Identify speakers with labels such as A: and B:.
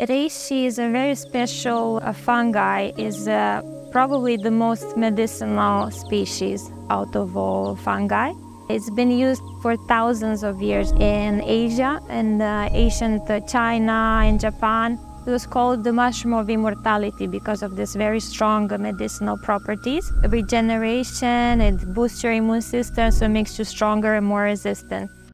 A: Reishi is a very special uh, fungi. is uh, probably the most medicinal species out of all fungi. It's been used for thousands of years in Asia and uh, ancient China and Japan. It was called the mushroom of immortality because of this very strong medicinal properties. Regeneration, it boosts your immune system, so it makes you stronger and more resistant.